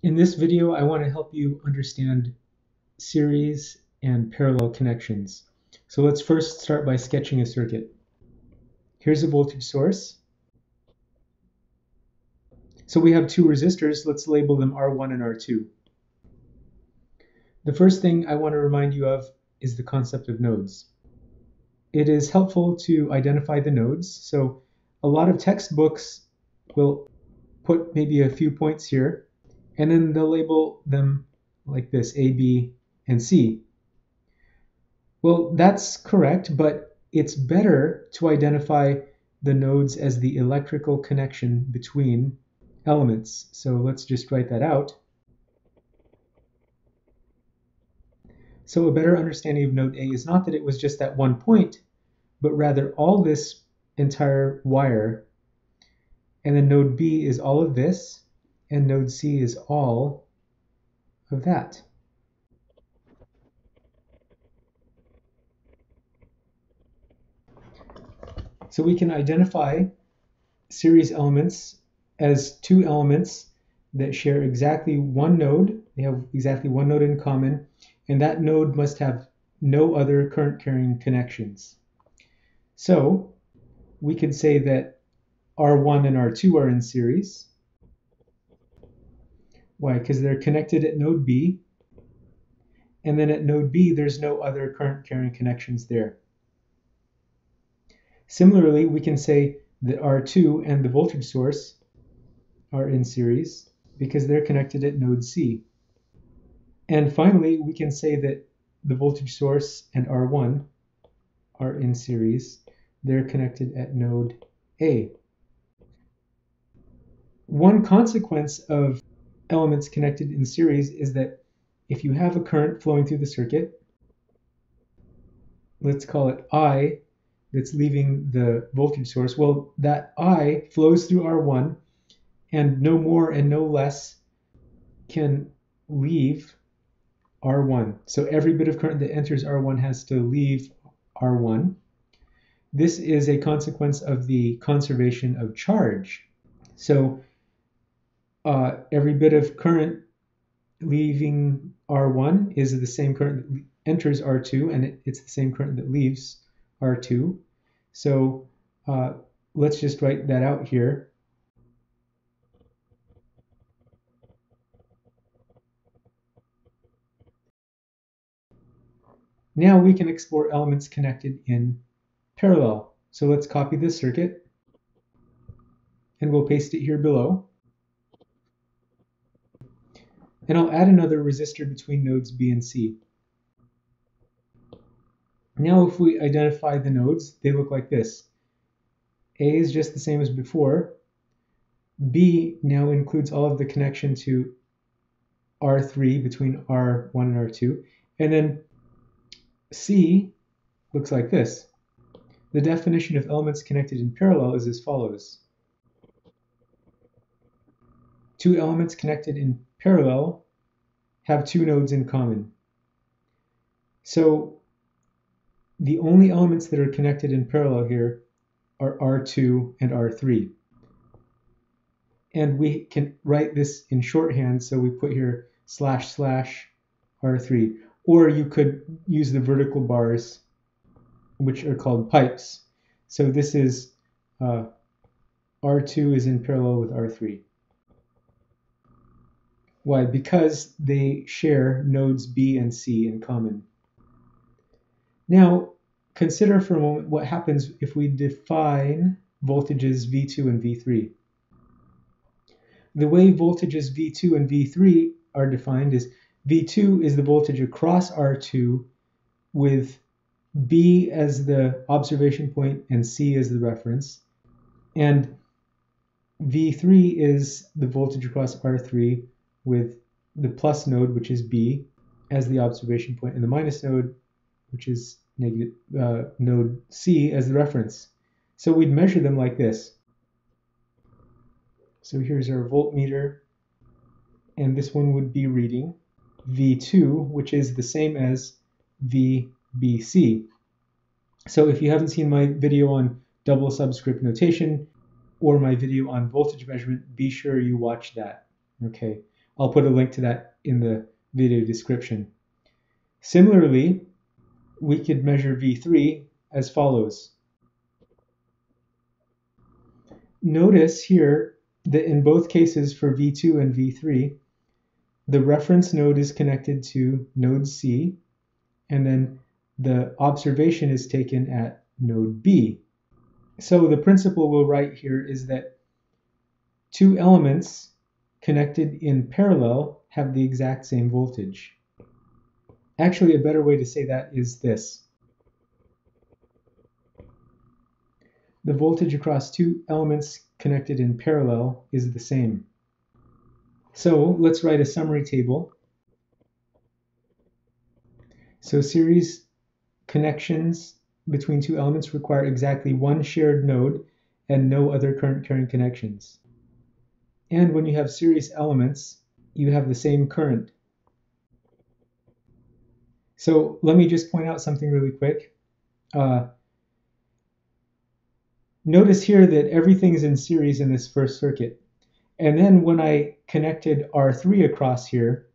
In this video, I want to help you understand series and parallel connections. So let's first start by sketching a circuit. Here's a voltage source. So we have two resistors. Let's label them R1 and R2. The first thing I want to remind you of is the concept of nodes. It is helpful to identify the nodes. So a lot of textbooks will put maybe a few points here and then they'll label them like this A, B, and C. Well, that's correct, but it's better to identify the nodes as the electrical connection between elements. So let's just write that out. So a better understanding of node A is not that it was just that one point, but rather all this entire wire. And then node B is all of this, and node C is all of that. So we can identify series elements as two elements that share exactly one node. They have exactly one node in common, and that node must have no other current carrying connections. So we could say that R1 and R2 are in series, why? Because they're connected at node B. And then at node B, there's no other current carrying connections there. Similarly, we can say that R2 and the voltage source are in series because they're connected at node C. And finally, we can say that the voltage source and R1 are in series. They're connected at node A. One consequence of elements connected in series is that if you have a current flowing through the circuit, let's call it I, that's leaving the voltage source, well, that I flows through R1 and no more and no less can leave R1. So every bit of current that enters R1 has to leave R1. This is a consequence of the conservation of charge. So uh, every bit of current leaving R1 is the same current that enters R2, and it, it's the same current that leaves R2. So uh, let's just write that out here. Now we can explore elements connected in parallel. So let's copy this circuit, and we'll paste it here below. And I'll add another resistor between nodes B and C. Now if we identify the nodes, they look like this. A is just the same as before. B now includes all of the connection to R3 between R1 and R2. And then C looks like this. The definition of elements connected in parallel is as follows. Two elements connected in parallel have two nodes in common. So the only elements that are connected in parallel here are R2 and R3. And we can write this in shorthand, so we put here slash slash R3. Or you could use the vertical bars, which are called pipes. So this is uh, R2 is in parallel with R3. Why? Because they share nodes B and C in common. Now, consider for a moment what happens if we define voltages V2 and V3. The way voltages V2 and V3 are defined is V2 is the voltage across R2 with B as the observation point and C as the reference. And V3 is the voltage across R3 with the plus node, which is B, as the observation point, and the minus node, which is negative uh, node C, as the reference. So we'd measure them like this. So here's our voltmeter, and this one would be reading V2, which is the same as VBC. So if you haven't seen my video on double subscript notation or my video on voltage measurement, be sure you watch that. Okay. I'll put a link to that in the video description. Similarly, we could measure V3 as follows. Notice here that in both cases for V2 and V3, the reference node is connected to node C, and then the observation is taken at node B. So the principle we'll write here is that two elements connected in parallel have the exact same voltage. Actually, a better way to say that is this. The voltage across two elements connected in parallel is the same. So let's write a summary table. So series connections between two elements require exactly one shared node and no other current carrying connections. And when you have series elements, you have the same current. So let me just point out something really quick. Uh, notice here that everything is in series in this first circuit. And then when I connected R3 across here,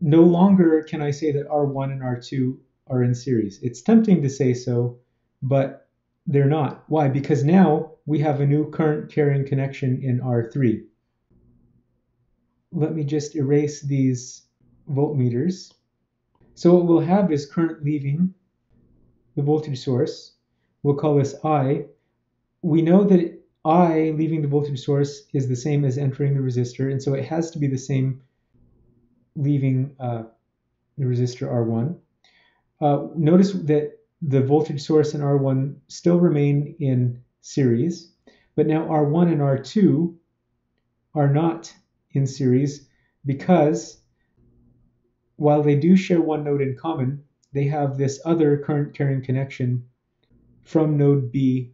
no longer can I say that R1 and R2 are in series. It's tempting to say so, but they're not. Why? Because now we have a new current carrying connection in R3. Let me just erase these voltmeters. So what we'll have is current leaving the voltage source. We'll call this I. We know that I leaving the voltage source is the same as entering the resistor, and so it has to be the same leaving uh, the resistor R1. Uh, notice that the voltage source and R1 still remain in series, but now R1 and R2 are not in series because while they do share one node in common, they have this other current carrying connection from node B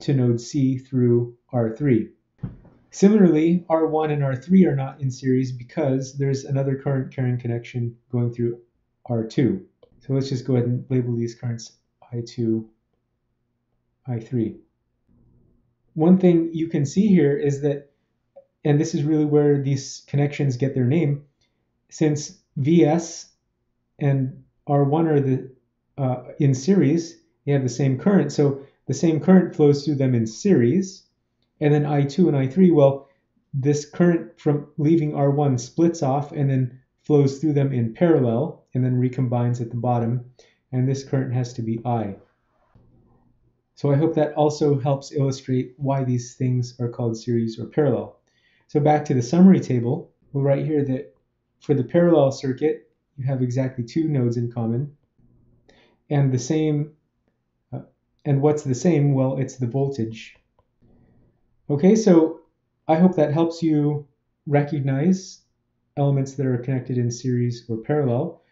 to node C through R3. Similarly, R1 and R3 are not in series because there's another current carrying connection going through R2. So let's just go ahead and label these currents I2, I3. One thing you can see here is that, and this is really where these connections get their name, since VS and R1 are the uh, in series, they have the same current. So the same current flows through them in series. And then I2 and I3, well, this current from leaving R1 splits off and then flows through them in parallel and then recombines at the bottom and this current has to be I. So I hope that also helps illustrate why these things are called series or parallel. So back to the summary table, we'll write here that for the parallel circuit, you have exactly two nodes in common. And the same, uh, and what's the same? Well, it's the voltage. Okay, so I hope that helps you recognize elements that are connected in series or parallel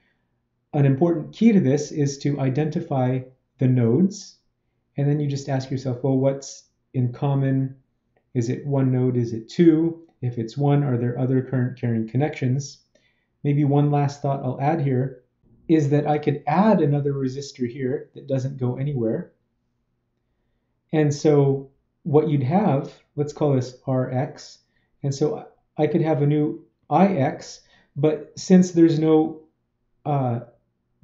an important key to this is to identify the nodes, and then you just ask yourself, well, what's in common? Is it one node? Is it two? If it's one, are there other current carrying connections? Maybe one last thought I'll add here is that I could add another resistor here that doesn't go anywhere. And so what you'd have, let's call this Rx. And so I could have a new Ix, but since there's no uh,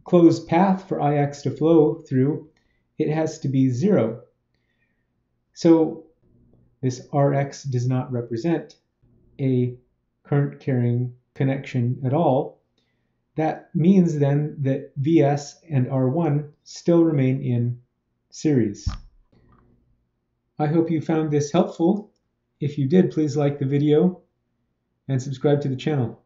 closed path for Ix to flow through, it has to be zero. So this Rx does not represent a current carrying connection at all. That means then that Vs and R1 still remain in series. I hope you found this helpful. If you did, please like the video and subscribe to the channel.